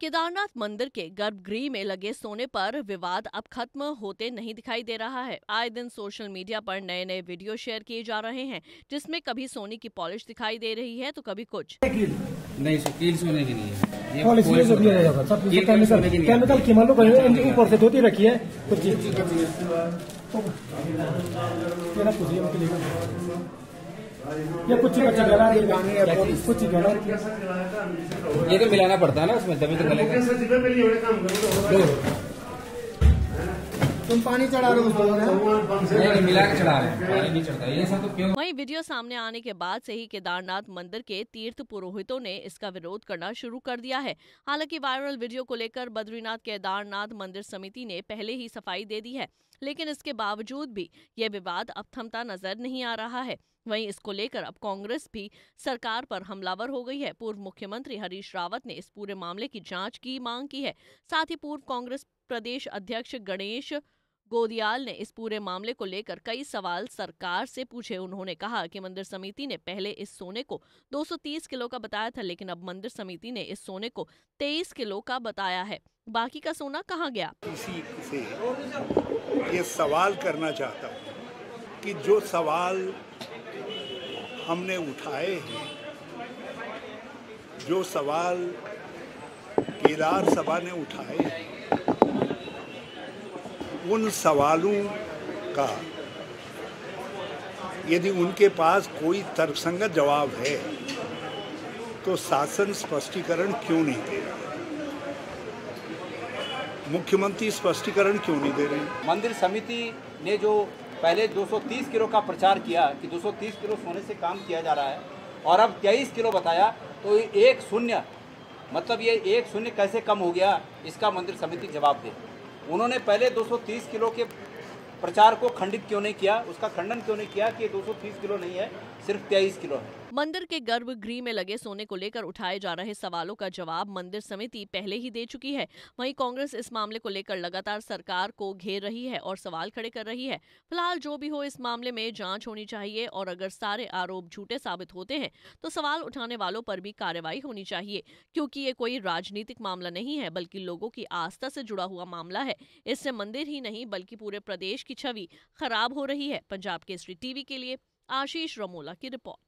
केदारनाथ मंदिर के गर्भगृह में लगे सोने पर विवाद अब खत्म होते नहीं दिखाई दे रहा है। आए दिन सोशल मीडिया पर नए नए वीडियो शेयर किए जा रहे हैं जिसमें कभी सोने की पॉलिश दिखाई दे रही है तो कभी कुछ। नहीं कील सोने की नहीं है पॉलिश केमिकल की ऊपर से धोती रखी है कुछ ये कुछ कुछ गला कुछ गला ये तो मिलाना पड़ता है ना उसमें तभी तो गलेगा तुम पानी चढ़ा रहे हो नहीं नहीं मिला के चढ़ा रहे पानी नहीं चढ़ता ये सब तो क्यों? वहीं वीडियो सामने आने के बाद से ही केदारनाथ मंदिर के तीर्थ पुरोहितों ने इसका विरोध करना शुरू कर दिया है। हालाँकि वायरल वीडियो को लेकर बद्रीनाथ केदारनाथ मंदिर समिति ने पहले ही सफ़ाई दे दी है लेकिन इसके बावजूद भी यह विवाद अब थमता नज़र नहीं आ रहा है। वहीं इसको लेकर अब कांग्रेस भी सरकार पर हमलावर हो गई है। पूर्व मुख्यमंत्री हरीश रावत ने इस पूरे मामले की जाँच की मांग की है। साथ ही पूर्व कांग्रेस प्रदेश अध्यक्ष गणेश गोदियाल ने इस पूरे मामले को लेकर कई सवाल सरकार से पूछे। उन्होंने कहा कि मंदिर समिति ने पहले इस सोने को 230 किलो का बताया था, लेकिन अब मंदिर समिति ने इस सोने को 23 किलो का बताया है। बाकी का सोना कहाँ गया? किसी से ये सवाल करना चाहता हूँ कि जो सवाल हमने उठाए हैं, जो सवाल केदार सभा ने उठाए उन सवालों का यदि उनके पास कोई तर्कसंगत जवाब है तो शासन स्पष्टीकरण क्यों नहीं दे रहा? मुख्यमंत्री स्पष्टीकरण क्यों नहीं दे रहे? मंदिर समिति ने जो पहले 230 किलो का प्रचार किया कि 230 किलो सोने से काम किया जा रहा है और अब 23 किलो बताया तो एक शून्य मतलब ये एक शून्य कैसे कम हो गया, इसका मंदिर समिति जवाब दे। उन्होंने पहले 230 किलो के प्रचार को खंडित क्यों नहीं किया? उसका खंडन क्यों नहीं किया कि ये 230 किलो नहीं है, सिर्फ़ 23 किलो है? मंदिर के गर्भगृह में लगे सोने को लेकर उठाए जा रहे सवालों का जवाब मंदिर समिति पहले ही दे चुकी है। वहीं कांग्रेस इस मामले को लेकर लगातार सरकार को घेर रही है और सवाल खड़े कर रही है। फ़िलहाल जो भी हो इस मामले में जाँच होनी चाहिए और अगर सारे आरोप झूठे साबित होते हैं तो सवाल उठाने वालों पर भी कार्रवाई होनी चाहिए, क्योंकि ये कोई राजनीतिक मामला नहीं है, बल्कि लोगों की आस्था से जुड़ा हुआ मामला है। इससे मंदिर ही नहीं, बल्कि पूरे प्रदेश की छवि खराब हो रही है। पंजाब केसरी टीवी के लिए आशीष रमोला की रिपोर्ट।